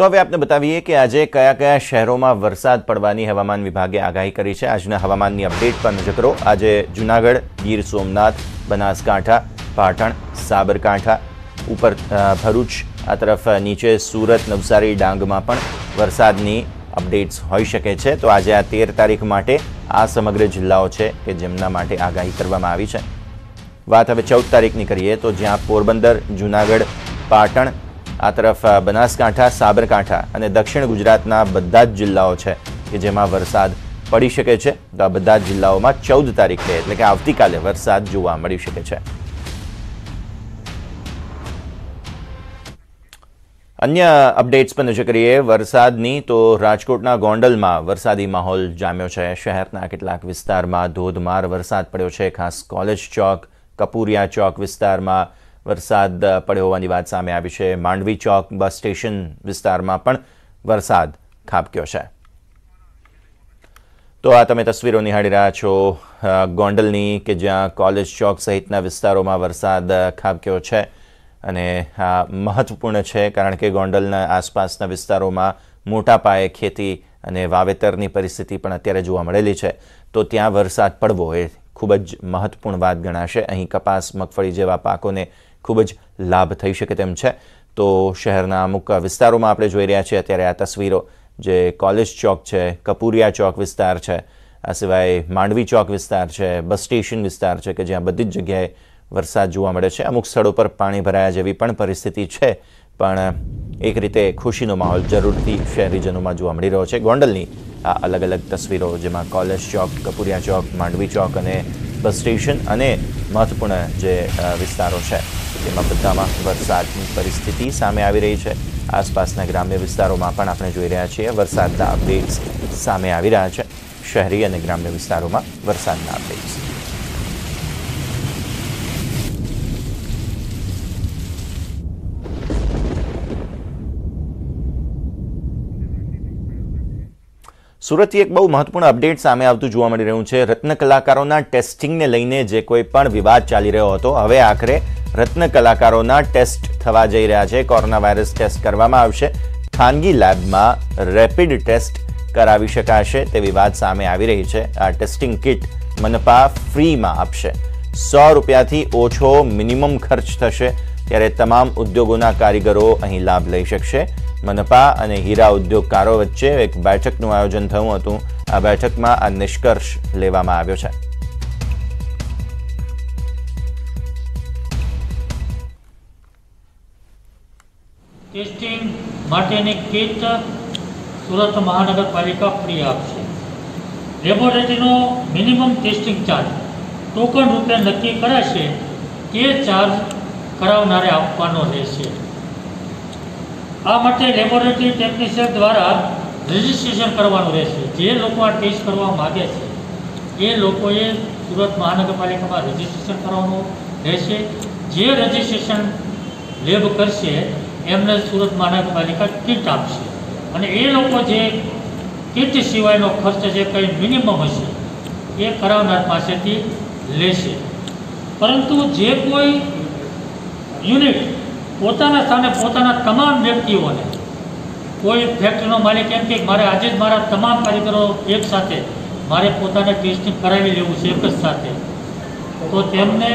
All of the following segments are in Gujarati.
તો હવે આપને બતાવીએ કે આજે કયા કયા શહેરોમાં વરસાદ પડવાની હવામાન વિભાગે આગાહી કરી છે. આજના હવામાનની અપડેટ પર નજર કરો. આજે જૂનાગઢ, ગીર સોમનાથ, બનાસકાંઠા, પાટણ, સાબરકાંઠા, ઉપર ભરૂચ, આ તરફ નીચે સુરત, નવસારી, ડાંગમાં પણ વરસાદની અપડેટ્સ હોઈ શકે છે. તો આજે આ તેર તારીખ માટે આ સમગ્ર જિલ્લાઓ છે કે જેમના માટે આગાહી કરવામાં આવી છે. વાત હવે ચૌદ તારીખની કરીએ તો જ્યાં પોરબંદર, જૂનાગઢ, પાટણ આ તરફ બનાસકાંઠા, સાબરકાંઠા અને દક્ષિણ ગુજરાતના બધા જ જિલ્લાઓ છે કે જેમાં વરસાદ પડી શકે છે. તો આ બધા જ જિલ્લાઓમાં ચૌદ તારીખે એટલે કે આવતીકાલે વરસાદ જોવા મળી શકે છે. અન્ય અપડેટ્સ પર નજર કરીએ. વરસાદની તો રાજકોટના ગોંડલમાં વરસાદી માહોલ જામ્યો છે. શહેરના કેટલાક વિસ્તારમાં ધોધમાર વરસાદ પડ્યો છે. ખાસ કોલેજ ચોક, કપૂરિયા ચોક વિસ્તારમાં વરસાદ પડ્યો હોવાની વાત સામે આવી છે. માંડવી ચોક બસ સ્ટેશન વિસ્તારમાં પણ વરસાદ ખાબક્યો છે. તો આ તમે તસવીરો નિહાળી રહ્યા છો ગોંડલની કે જ્યાં કોલેજ ચોક સહિતના વિસ્તારોમાં વરસાદ ખાબક્યો છે. અને આ મહત્વપૂર્ણ છે કારણ કે ગોંડલના આસપાસના વિસ્તારોમાં મોટા પાયે ખેતી અને વાવેતરની પરિસ્થિતિ પણ અત્યારે જોવા મળેલી છે. તો ત્યાં વરસાદ પડવો એ ખૂબ જ મહત્વપૂર્ણ વાત ગણાશે. અહીં કપાસ, મગફળી જેવા પાકોને ખૂબ જ લાભ થઈ શકે તેમ છે. તો શહેરના અમુક વિસ્તારોમાં આપણે જોઈ રહ્યા છીએ, અત્યારે આ તસવીરો જે કોલેજ ચોક છે, કપૂરિયા ચોક વિસ્તાર છે, આ સિવાય માંડવી ચોક વિસ્તાર છે, બસ સ્ટેશન વિસ્તાર છે કે જ્યાં બધી જ જગ્યાએ વરસાદ જોવા મળે છે. અમુક સ્થળો પર પાણી ભરાયા જેવી પણ પરિસ્થિતિ છે. પણ એક રીતે ખુશીનો માહોલ જરૂરથી શહેરીજનોમાં જોવા મળી રહ્યો છે. ગોંડલની આ અલગ અલગ તસવીરો જેમાં કોલેજ ચોક, કપૂરિયા ચોક, માંડવી ચોક અને બસ સ્ટેશન અને મહત્વપૂર્ણ જે વિસ્તારો છે. તેમાં બધામાં વરસાદની પરિસ્થિતિ સામે આવી રહી છે. આસપાસના ગ્રામ્ય વિસ્તારોમાં પણ આપણે જોઈ રહ્યા છીએ વરસાદના અપડેટ્સ સામે આવી રહ્યા છે. શહેરી અને ગ્રામ્ય વિસ્તારોમાં વરસાદના અપડેટ્સ સુરતથી એક બહુ મહત્વપૂર્ણ અપડેટ સામે આવતું જોવા મળી રહ્યું છે. રત્ન કલાકારોના ટેસ્ટિંગને લઈને જે કોઈ પણ વિવાદ ચાલી રહ્યો હતો, હવે આખરે રત્ન કલાકારોના ટેસ્ટ થવા જઈ રહ્યા છે. કોરોના વાયરસ ટેસ્ટ કરવામાં આવશે. ખાનગી લેબમાં રેપિડ ટેસ્ટ કરાવી શકાશે તેવી વાત સામે આવી રહી છે. આ ટેસ્ટિંગ કિટ મનપા ફ્રીમાં આપશે. સો રૂપિયાથી ઓછો મિનિમમ ખર્ચ થશે. ત્યારે તમામ ઉદ્યોગોના કારીગરો અહીં લાભ લઈ શકશે. મનપા અને હીરા ઉદ્યોગકારો વચ્ચે એક બેઠકનું આયોજન થયું હતું. આ બેઠકમાં આ નિષ્કર્ષ લેવામાં આવ્યો છે. ટેસ્ટિંગ માટેની કીટ સુરત મહાનગરપાલિકા ફ્રી આપશે. લેબોરેટરીનો મિનિમમ ટેસ્ટિંગ ચાર્જ ટોકન રૂપે નક્કી કરાશે તે ચાર્જ કરાવનારે આપવાનો રહેશે આ માટે લેબોરેટરી ટેકનિશિયન દ્વારા રજિસ્ટ્રેશન કરવાનું રહેશે. જે લોકો આ ટેસ્ટ કરવા માગે છે, એ લોકોએ સુરત મહાનગરપાલિકામાં રજિસ્ટ્રેશન કરવાનું રહેશે. જે રજિસ્ટ્રેશન લેબ કરશે, એમને સુરત મહાનગરપાલિકા કીટ આપશે. અને એ લોકો જે કીટ સિવાયનો ખર્ચ જે કંઈ મિનિમમ હશે, એ કરાવનાર પાસેથી લેશે. પરંતુ જે કોઈ યુનિટ પોતાના સ્થાને પોતાના તમામ વ્યક્તિઓને, કોઈ ફેક્ટરીનો માલિક એમ કે મારે આજે જ મારા તમામ કારીગરો એક સાથે મારે પોતાને ટેસ્ટિંગ કરાવી લેવું છે એક જ સાથે, તો તેમને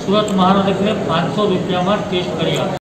સુરત મહાનગરે પાંચસો રૂપિયામાં ટેસ્ટ કરી આપે.